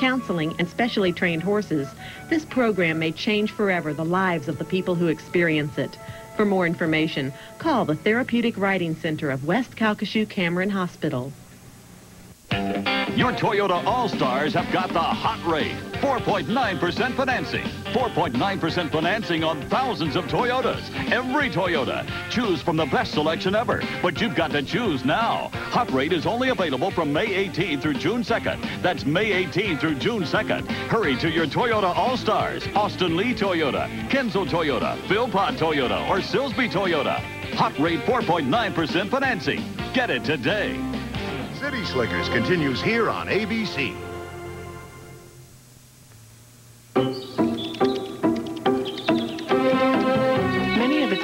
counseling, and specially trained horses, this program may change forever the lives of the people who experience it. For more information, call the Therapeutic Riding Center of West Calcasieu Cameron Hospital. Your Toyota All-Stars have got the hot rate. 4.9% financing. 4.9% financing on thousands of Toyotas. Every Toyota. Choose from the best selection ever. But you've got to choose now. Hot rate is only available from May 18 through June 2nd. That's May 18 through June 2nd. Hurry to your Toyota All-Stars, Austin Lee Toyota, Kinsel Toyota, Philpott Toyota, or Silsbee Toyota. Hot rate 4.9% financing. Get it today. City Slickers continues here on ABC.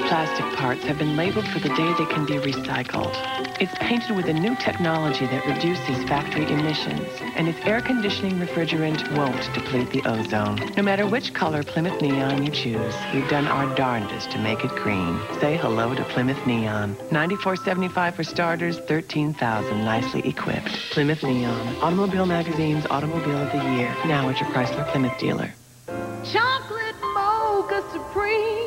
Plastic parts have been labeled for the day they can be recycled. It's painted with a new technology that reduces factory emissions, and its air conditioning refrigerant won't deplete the ozone. No matter which color Plymouth Neon you choose, we've done our darndest to make it green. Say hello to Plymouth Neon. 94.75 for starters, 13,000 nicely equipped. Plymouth Neon, Automobile Magazine's Automobile of the Year, now at your Chrysler Plymouth dealer. Chocolate mocha supreme,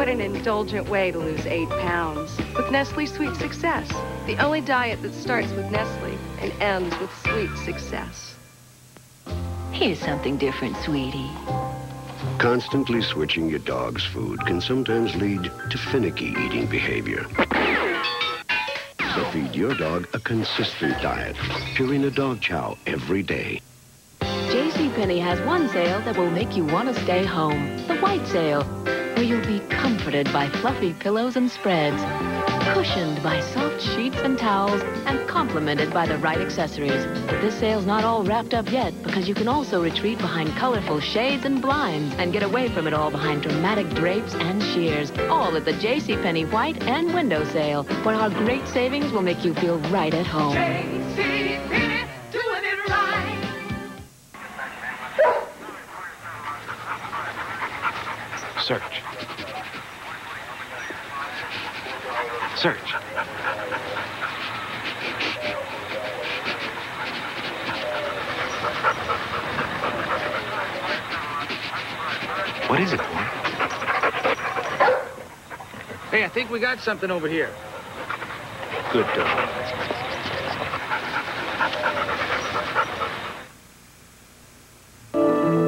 What an indulgent way to lose eight pounds. With Nestle Sweet Success, the only diet that starts with Nestle and ends with sweet success. Here's something different, sweetie. Constantly switching your dog's food can sometimes lead to finicky eating behavior. So feed your dog a consistent diet. Purina Dog Chow every day. JCPenney has one sale that will make you want to stay home. The white sale, where you'll be comforted by fluffy pillows and spreads, cushioned by soft sheets and towels, and complemented by the right accessories. But this sale's not all wrapped up yet, because you can also retreat behind colorful shades and blinds and get away from it all behind dramatic drapes and sheers, all at the JCPenney white and window sale, where our great savings will make you feel right at home. JCPenney, doing it right. Search. Search. What is it, boy? Hey, I think we got something over here. Good dog.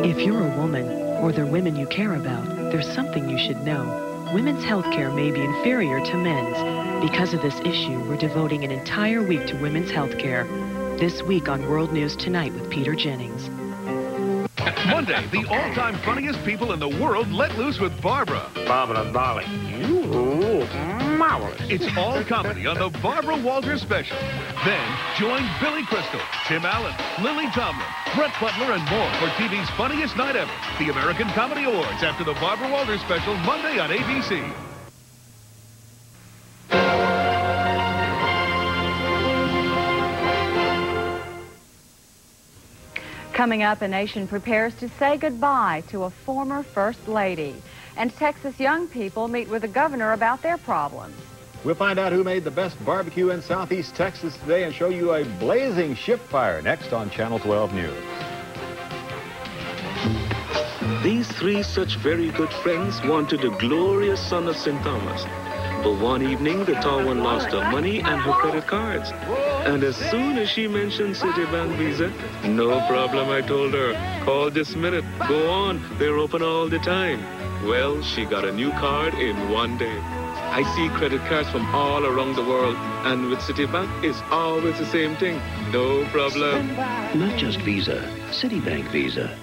If you're a woman, or they're women you care about, there's something you should know. Women's health care may be inferior to men's. Because of this issue, we're devoting an entire week to women's health care. This week on World News Tonight with Peter Jennings. Monday, the all-time funniest people in the world let loose with Barbara. Barbara Dolly. You marvelous. It's all comedy on the Barbara Walters special. Then join Billy Crystal, Tim Allen, Lily Tomlin, Brett Butler, and more for TV's funniest night ever, the American Comedy Awards after the Barbara Walters special Monday on ABC. Coming up, a nation prepares to say goodbye to a former First Lady. And Texas young people meet with the governor about their problems. We'll find out who made the best barbecue in Southeast Texas today and show you a blazing ship fire next on Channel 12 News. These three such very good friends wanted a glorious sun of St. Thomas. But one evening, the tall one lost her money and her credit cards. And as soon as she mentioned Citibank Visa, no problem, I told her. Call this minute. Go on. They're open all the time. Well, she got a new card in one day. I see credit cards from all around the world, and with Citibank, it's always the same thing. No problem. Not just Visa, Citibank Visa.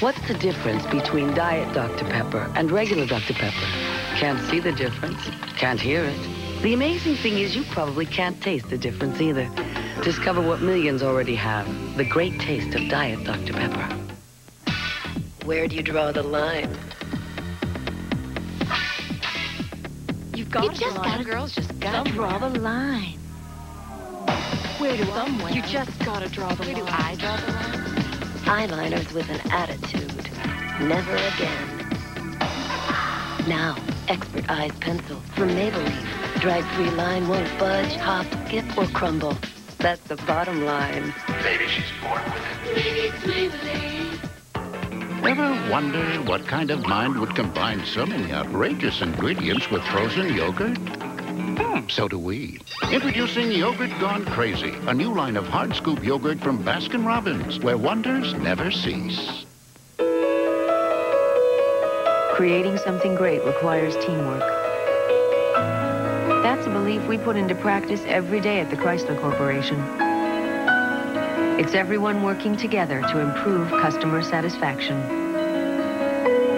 What's the difference between Diet Dr. Pepper and regular Dr. Pepper? Can't see the difference. Can't hear it. The amazing thing is you probably can't taste the difference either. Discover what millions already have. The great taste of Diet Dr. Pepper. Where do you draw the line? You've got You to just gotta- girls just gotta draw the line. Where do Somewhere. You just gotta draw the Where do. I draw the line? Eyeliners with an attitude. Never again. Now, Expert Eyes Pencil from Maybelline. Drag-free line won't budge, hop, skip, or crumble. That's the bottom line. Maybe she's born with it. Ever wonder what kind of mind would combine so many outrageous ingredients with frozen yogurt? Hmm, so do we. Introducing Yogurt Gone Crazy, a new line of hard scoop yogurt from Baskin Robbins, where wonders never cease. Creating something great requires teamwork. That's a belief we put into practice every day at the Chrysler Corporation. It's everyone working together to improve customer satisfaction.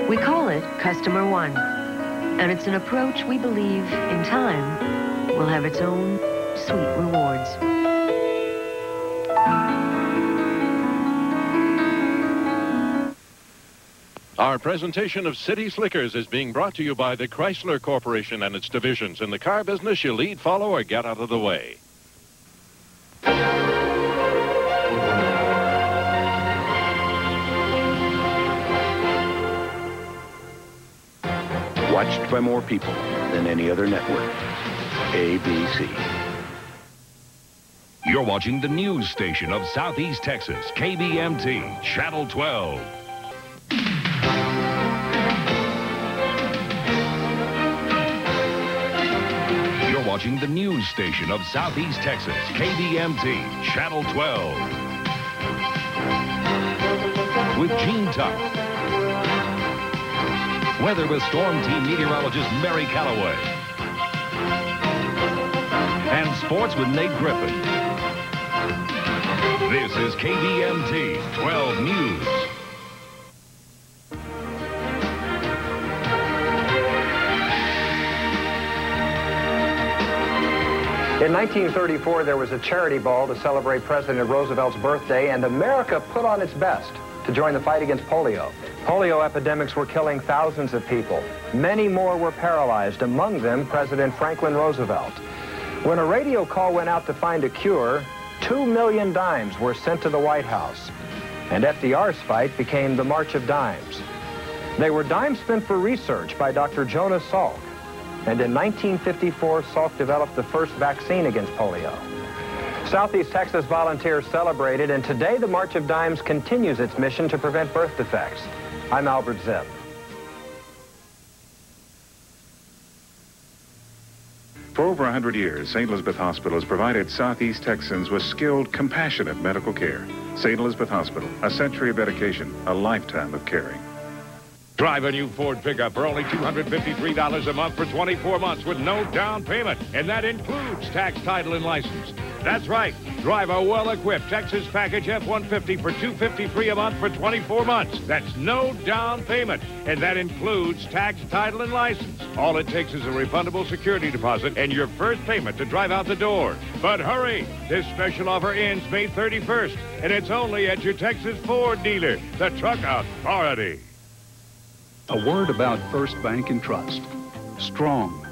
We call it Customer One, and it's an approach we believe, in time, will have its own sweet rewards. Our presentation of City Slickers is being brought to you by the Chrysler Corporation and its divisions. In the car business, you lead, follow, or get out of the way. Watched by more people than any other network. ABC. You're watching the news station of Southeast Texas, KBMT, Channel 12. Watching the news station of Southeast Texas, KBMT, Channel 12. With Gene Tuck. Weather with Storm Team meteorologist Mary Calloway. And sports with Nate Griffin. This is KBMT 12 News. In 1934, there was a charity ball to celebrate President Roosevelt's birthday, and America put on its best to join the fight against polio. Polio epidemics were killing thousands of people. Many more were paralyzed, among them President Franklin Roosevelt. When a radio call went out to find a cure, two million dimes were sent to the White House. And FDR's fight became the March of Dimes. They were dimes spent for research by Dr. Jonas Salk. And in 1954, Salk developed the first vaccine against polio. Southeast Texas volunteers celebrated, and today the March of Dimes continues its mission to prevent birth defects. I'm Albert Zipp. For over 100 years, St. Elizabeth Hospital has provided Southeast Texans with skilled, compassionate medical care. St. Elizabeth Hospital, a century of dedication, a lifetime of caring. Drive a new Ford pickup for only $253 a month for 24 months with no down payment. And that includes tax, title, and license. That's right. Drive a well-equipped Texas Package F-150 for $253 a month for 24 months. That's no down payment. And that includes tax, title, and license. All it takes is a refundable security deposit and your first payment to drive out the door. But hurry. This special offer ends May 31st. And it's only at your Texas Ford dealer, the Truck Authority. A word about First Bank and Trust. Strong.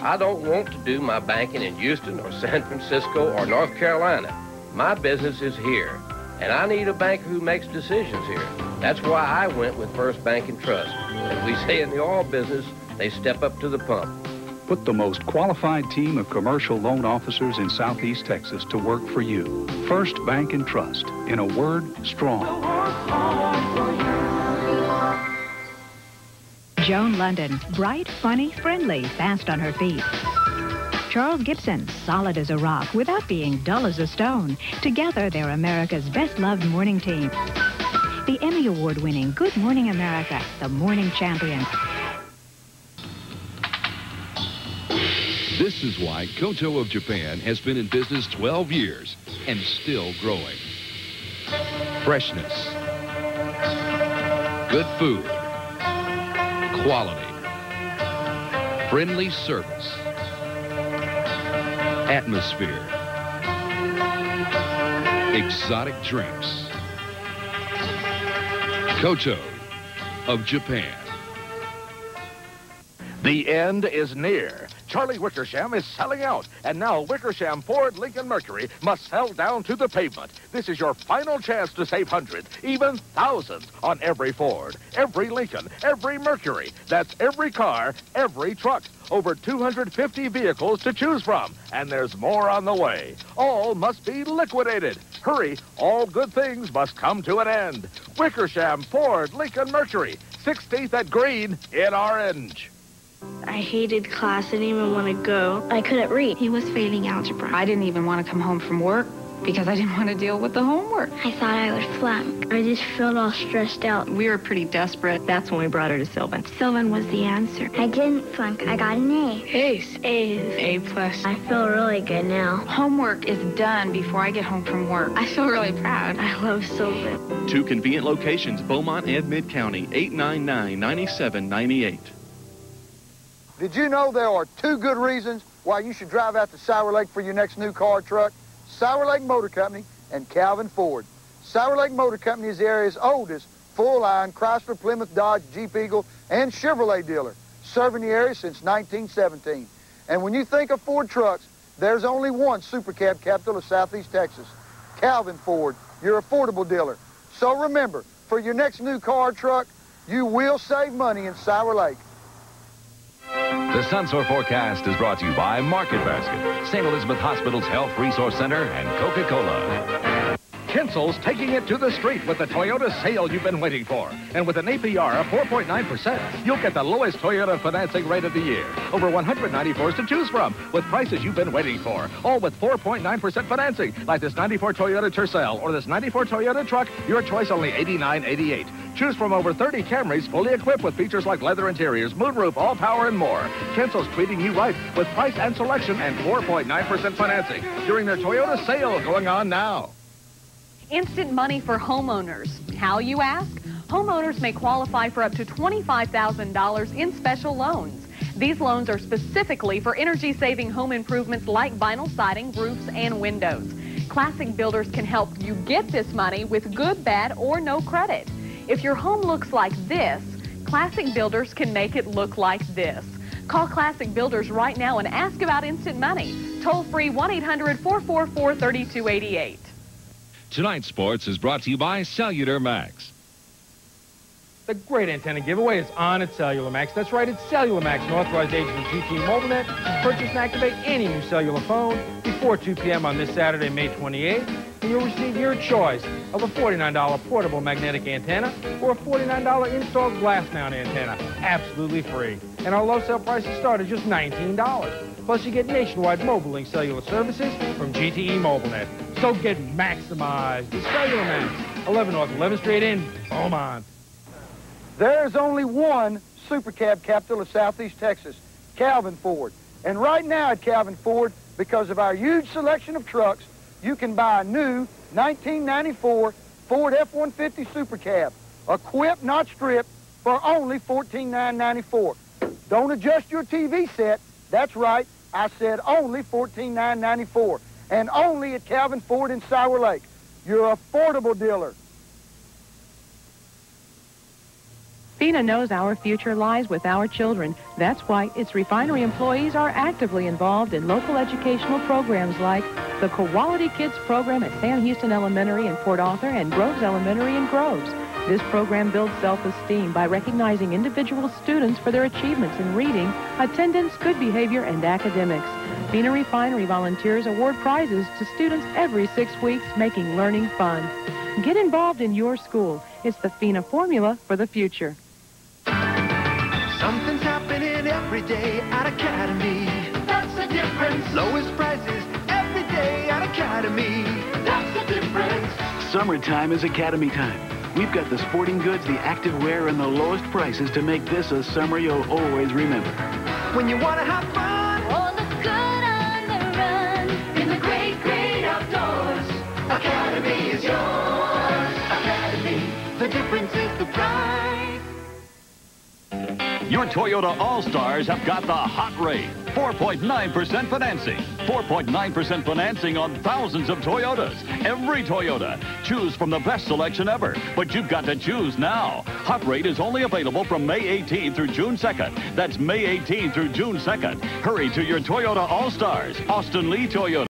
I don't want to do my banking in Houston or San Francisco or North Carolina. My business is here, and I need a banker who makes decisions here. That's why I went with First Bank and Trust. As we say in the oil business, they step up to the pump. Put the most qualified team of commercial loan officers in Southeast Texas to work for you. First Bank and Trust. In a word, strong. Joan Lunden, bright, funny, friendly, fast on her feet. Charles Gibson, solid as a rock without being dull as a stone. Together, they're America's best-loved morning team. The Emmy Award-winning Good Morning America, the morning champion. This is why Koto of Japan has been in business 12 years and still growing. Freshness. Good food. Quality. Friendly service. Atmosphere. Exotic drinks. Koto of Japan. The end is near. Charlie Wickersham is selling out, and now Wickersham Ford Lincoln Mercury must sell down to the pavement. This is your final chance to save hundreds, even thousands, on every Ford, every Lincoln, every Mercury. That's every car, every truck. Over 250 vehicles to choose from, and there's more on the way. All must be liquidated. Hurry, all good things must come to an end. Wickersham Ford Lincoln Mercury, 16th at Green in Orange. I hated class. I didn't even want to go. I couldn't read. He was failing algebra. I didn't even want to come home from work because I didn't want to deal with the homework. I thought I would flunk. I just felt all stressed out. We were pretty desperate. That's when we brought her to Sylvan. Sylvan was the answer. I didn't flunk. I got an A. Ace. A's. A plus. I feel really good now. Homework is done before I get home from work. I feel really proud. I love Sylvan. Two convenient locations, Beaumont and Mid-County, 899-9798. Did you know there are two good reasons why you should drive out to Sour Lake for your next new car truck? Sour Lake Motor Company and Calvin Ford. Sour Lake Motor Company is the area's oldest full-line Chrysler, Plymouth, Dodge, Jeep Eagle, and Chevrolet dealer, serving the area since 1917. And when you think of Ford trucks, there's only one super cab capital of Southeast Texas, Calvin Ford, your affordable dealer. So remember, for your next new car truck, you will save money in Sour Lake. The Sunsore forecast is brought to you by Market Basket, St. Elizabeth Hospital's Health Resource Center, and Coca-Cola. Kinsel's taking it to the street with the Toyota sale you've been waiting for. And with an APR of 4.9%, you'll get the lowest Toyota financing rate of the year. Over 194s to choose from with prices you've been waiting for. All with 4.9% financing, like this 94 Toyota Tercel or this 94 Toyota truck, your choice only $89.88. Choose from over 30 Camrys fully equipped with features like leather interiors, moonroof, all power, and more. Kinsel's treating you right with price and selection and 4.9% financing during their Toyota sale going on now. Instant money for homeowners. How, you ask? Homeowners may qualify for up to $25,000 in special loans. These loans are specifically for energy-saving home improvements like vinyl siding, roofs, and windows. Classic Builders can help you get this money with good, bad, or no credit. If your home looks like this, Classic Builders can make it look like this. Call Classic Builders right now and ask about instant money. Toll free 1-800-444-3288. Tonight's sports is brought to you by Cellular Max. The great antenna giveaway is on at Cellular Max. That's right, it's Cellular Max, an authorized agent of GT Mobilnet. Purchase and activate any new cellular phone before 2 p.m. on this Saturday, May 28th, and you'll receive your choice of a $49 portable magnetic antenna or a $49 installed glass mount antenna, absolutely free. And our low sale prices start at just $19. Plus, you get nationwide mobile link cellular services from GTE Mobilnet. So get maximized with Cellular Max, 11 North 11th Street in Beaumont. There's only one super cab capital of Southeast Texas, Calvin Ford. And right now at Calvin Ford, because of our huge selection of trucks, you can buy a new 1994 Ford F-150 Super Cab, equipped, not stripped, for only 14,994. Don't adjust your TV set. That's right. I said only $14,994. And only at Calvin Ford in Sour Lake, your affordable dealer. FINA knows our future lies with our children. That's why its refinery employees are actively involved in local educational programs like the Quality Kids program at Sam Houston Elementary in Port Arthur and Groves Elementary in Groves. This program builds self-esteem by recognizing individual students for their achievements in reading, attendance, good behavior, and academics. FINA Refinery volunteers award prizes to students every six weeks, making learning fun. Get involved in your school. It's the FINA formula for the future. Something's happening every day at Academy. That's the difference. Lowest prices every day at Academy. That's the difference. Summertime is Academy time. We've got the sporting goods, the active wear, and the lowest prices to make this a summer you'll always remember. When you want to have fun. Or look good Academy is. Academy. The difference is the price. Your Toyota All-Stars have got the hot rate. 4.9% financing. 4.9% financing on thousands of Toyotas. Every Toyota. Choose from the best selection ever. But you've got to choose now. Hot rate is only available from May 18 through June 2nd. That's May 18 through June 2nd. Hurry to your Toyota All-Stars. Austin Lee Toyota.